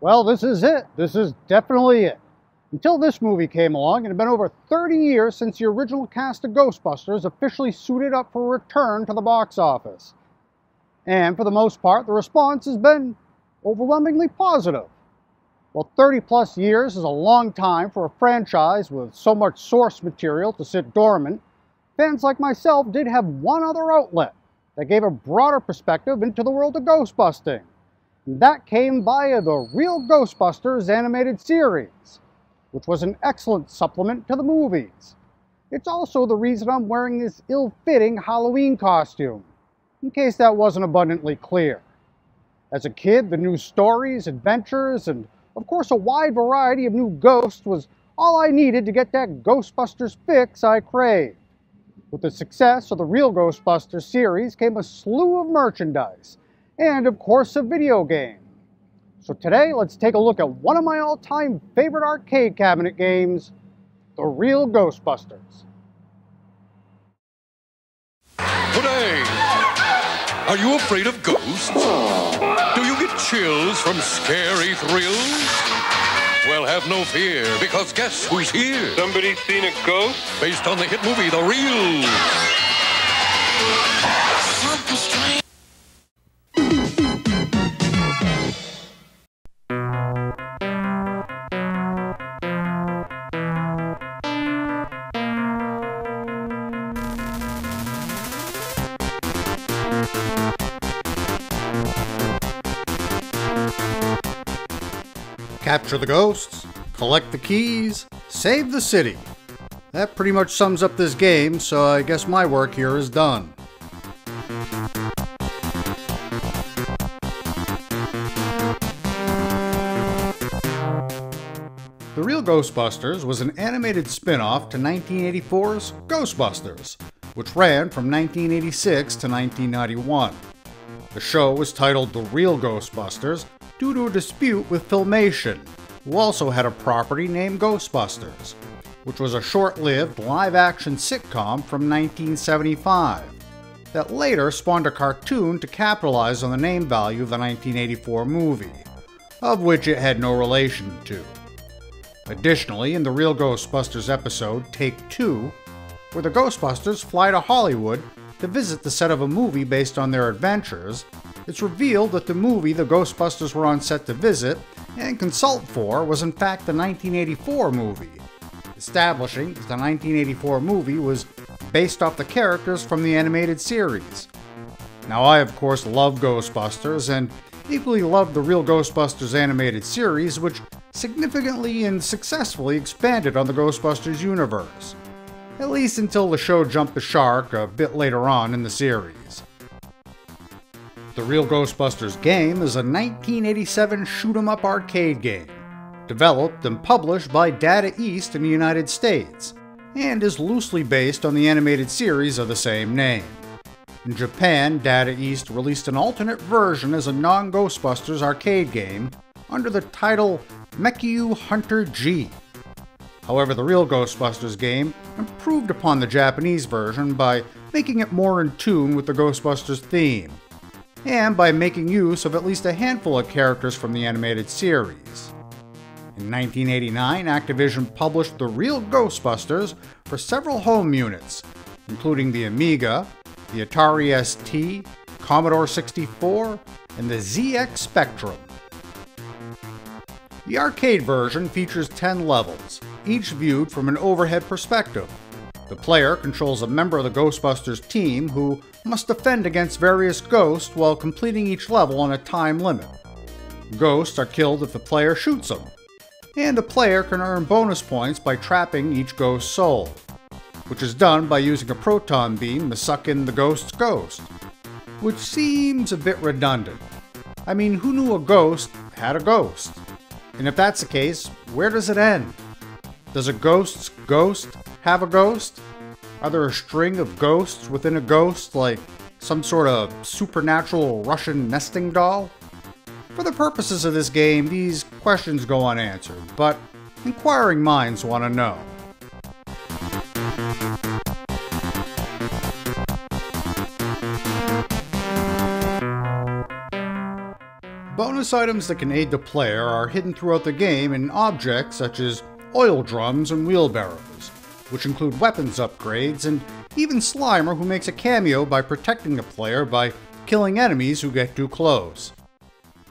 Well, this is it. This is definitely it. Until this movie came along, it had been over 30 years since the original cast of Ghostbusters officially suited up for a return to the box office. And for the most part, the response has been overwhelmingly positive. Well, 30 plus years is a long time for a franchise with so much source material to sit dormant. Fans like myself did have one other outlet that gave a broader perspective into the world of ghostbusting. That came via the Real Ghostbusters animated series, which was an excellent supplement to the movies. It's also the reason I'm wearing this ill-fitting Halloween costume, in case that wasn't abundantly clear. As a kid, the new stories, adventures, and of course a wide variety of new ghosts was all I needed to get that Ghostbusters fix I craved. With the success of the Real Ghostbusters series came a slew of merchandise, and of course a video game. So today, let's take a look at one of my all-time favorite arcade cabinet games, The Real Ghostbusters. Today, are you afraid of ghosts? Do you get chills from scary thrills? Well, have no fear, because guess who's here? Somebody seen a ghost? Based on the hit movie The Real. Capture the ghosts, collect the keys, save the city. That pretty much sums up this game, so I guess my work here is done. The Real Ghostbusters was an animated spin off to 1984's Ghostbusters, which ran from 1986 to 1991. The show was titled The Real Ghostbusters due to a dispute with Filmation, who also had a property named Ghostbusters, which was a short lived live action sitcom from 1975 that later spawned a cartoon to capitalize on the name value of the 1984 movie, of which it had no relation to. Additionally, in the Real Ghostbusters episode, Take Two, where the Ghostbusters fly to Hollywood to visit the set of a movie based on their adventures, it's revealed that the movie the Ghostbusters were on set to visit and consult for was in fact the 1984 movie, establishing that the 1984 movie was based off the characters from the animated series. Now, I of course love Ghostbusters and equally love the Real Ghostbusters animated series, which significantly and successfully expanded on the Ghostbusters universe. At least until the show jumped the shark a bit later on in the series. The Real Ghostbusters game is a 1987 shoot 'em up arcade game, developed and published by Data East in the United States, and is loosely based on the animated series of the same name. In Japan, Data East released an alternate version as a non Ghostbusters arcade game under the title Meikyuu Hunter G. However, the real Ghostbusters game improved upon the Japanese version by making it more in tune with the Ghostbusters theme, and by making use of at least a handful of characters from the animated series. In 1989, Activision published the real Ghostbusters for several home units, including the Amiga, the Atari ST, Commodore 64, and the ZX Spectrum. The arcade version features 10 levels, each viewed from an overhead perspective. The player controls a member of the Ghostbusters team who must defend against various ghosts while completing each level on a time limit. Ghosts are killed if the player shoots them, and the player can earn bonus points by trapping each ghost's soul, which is done by using a proton beam to suck in the ghost's ghost, which seems a bit redundant. I mean, who knew a ghost had a ghost? And if that's the case, where does it end? Does a ghost's ghost have a ghost? Are there a string of ghosts within a ghost, like some sort of supernatural Russian nesting doll? For the purposes of this game, these questions go unanswered, but inquiring minds want to know. Bonus items that can aid the player are hidden throughout the game in objects such as oil drums and wheelbarrows, which include weapons upgrades and even Slimer who makes a cameo by protecting the player by killing enemies who get too close.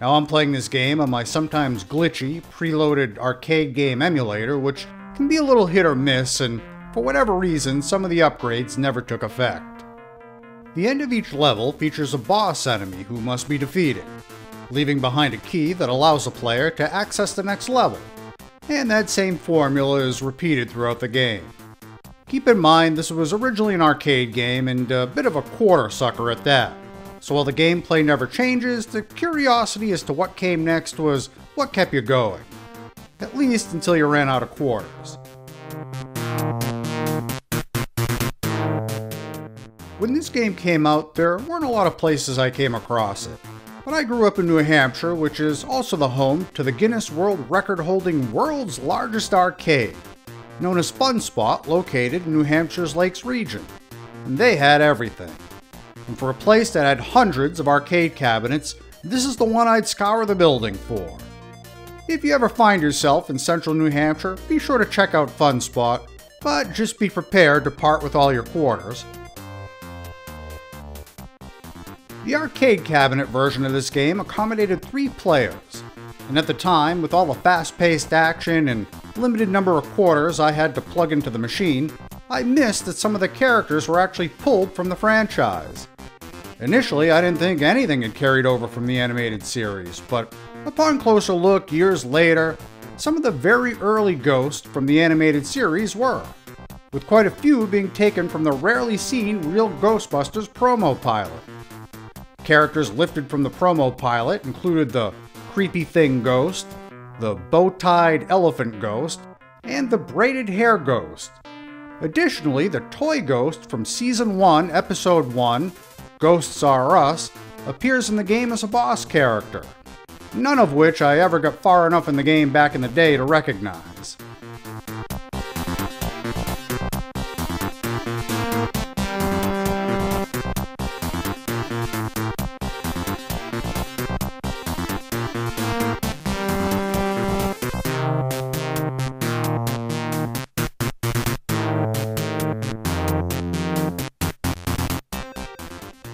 Now I'm playing this game on my sometimes glitchy, preloaded arcade game emulator, which can be a little hit or miss, and for whatever reason, some of the upgrades never took effect. The end of each level features a boss enemy who must be defeated, leaving behind a key that allows the player to access the next level, and that same formula is repeated throughout the game. Keep in mind, this was originally an arcade game and a bit of a quarter sucker at that. So while the gameplay never changes, the curiosity as to what came next was what kept you going. At least until you ran out of quarters. When this game came out, there weren't a lot of places I came across it. But I grew up in New Hampshire, which is also the home to the Guinness World Record holding world's largest arcade known as Fun Spot, located in New Hampshire's Lakes region. And they had everything. And for a place that had hundreds of arcade cabinets, this is the one I'd scour the building for. If you ever find yourself in central New Hampshire, be sure to check out Fun Spot, but just be prepared to part with all your quarters. The arcade cabinet version of this game accommodated three players, and at the time, with all the fast paced action and limited number of quarters I had to plug into the machine, I missed that some of the characters were actually pulled from the franchise. Initially, I didn't think anything had carried over from the animated series, but upon closer look years later, some of the very early ghosts from the animated series were, with quite a few being taken from the rarely seen Real Ghostbusters promo pilot. Characters lifted from the promo pilot included the Creepy Thing Ghost, the bow-tied elephant ghost, and the braided hair ghost. Additionally, the toy ghost from Season 1, Episode 1, Ghosts Are Us, appears in the game as a boss character, none of which I ever got far enough in the game back in the day to recognize.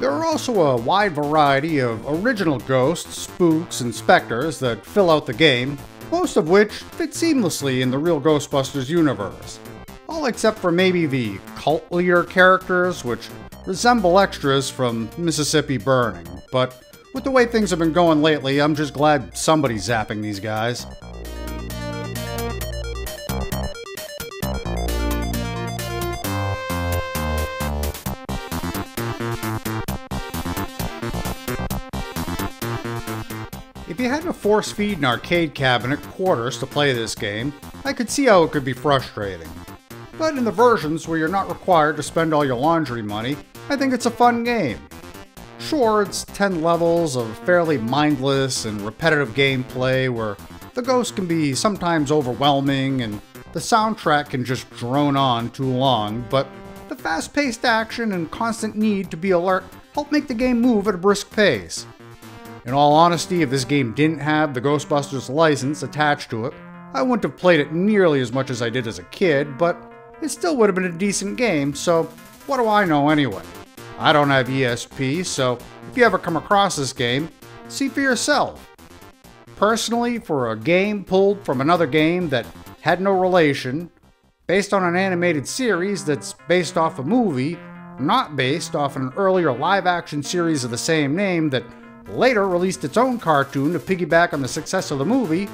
There are also a wide variety of original ghosts, spooks, and specters that fill out the game, most of which fit seamlessly in the real Ghostbusters universe. All except for maybe the cultier characters, which resemble extras from Mississippi Burning. But with the way things have been going lately, I'm just glad somebody's zapping these guys. Force feed an arcade cabinet quarters to play this game, I could see how it could be frustrating. But in the versions where you're not required to spend all your laundry money, I think it's a fun game. Sure, it's 10 levels of fairly mindless and repetitive gameplay where the ghost can be sometimes overwhelming and the soundtrack can just drone on too long, but the fast paced action and constant need to be alert help make the game move at a brisk pace. In all honesty, if this game didn't have the Ghostbusters license attached to it, I wouldn't have played it nearly as much as I did as a kid, but it still would have been a decent game, so what do I know anyway? I don't have ESP, so if you ever come across this game, see for yourself. Personally, for a game pulled from another game that had no relation, based on an animated series that's based off a movie, not based off an earlier live action series of the same name that later released its own cartoon to piggyback on the success of the movie,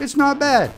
it's not bad.